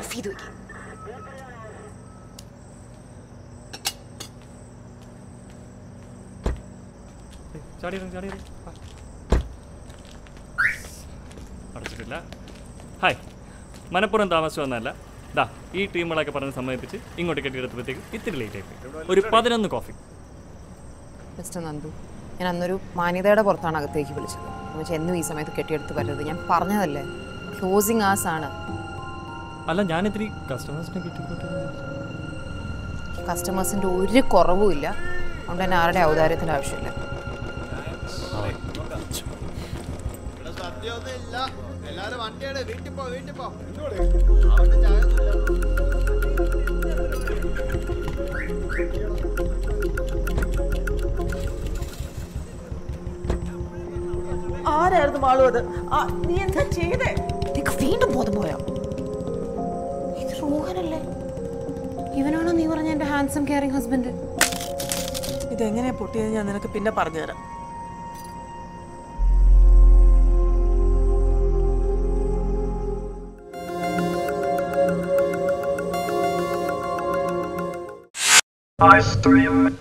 Of ചെയ്ത് വെക്കാം ചാടി ഇറങ്ങ്, ചാടി ഇറങ്ങ്. വാ. അടച്ചിട്ടില്ല ഹായ് മനപ്പുറം താമസം വന്നല്ല ദാ ഈ ടീമുകളൊക്കെ പറഞ്ഞ് സമ്മതിപ്പിച്ച് ഇങ്ങോട്ട് കെട്ടിയെടുത്തപ്പോഴത്തേക്ക് ഇത്തിരി ലേറ്റ് ആയി ഒരു പതിനൊന്ന് കോഫി മിസ്റ്റർ നന്ദു ഞാൻ അന്നൊരു മാന്യതയുടെ പുറത്താണ് അകത്തേക്ക് വിളിച്ചത്. എന്നുവെച്ചാൽ എന്നും ഈ സമയത്ത് കെട്ടിയെടുത്ത് വരരുത്. ഞാൻ പറഞ്ഞതല്ലേ ക്ലോസിങ് ആസ് ആണ്. അല്ല ഞാൻ ഇത്തിരി കസ്റ്റമേഴ്സിനെ കിട്ടിക്കോട്ടെ കസ്റ്റമേഴ്സിന്റെ ഒരു കുറവും ഇല്ല. അതുകൊണ്ട് തന്നെ ആരുടെ ഔദാര്യത്തിന്റെ ആവശ്യമില്ല. ആരായിരുന്നു മാളു അത്? നീ എന്താ ചെയ്തേ? വീണ്ടും ബോധം ഇവനാണോ നീ പറഞ്ഞ എന്റെ ഹാൻസം കെയറിംഗ് ഹസ്ബൻഡ് ഇതെങ്ങനെയാ പൊട്ടിയത്? ഞാൻ നിനക്ക് പിന്നെ പറഞ്ഞുതരാം I stream.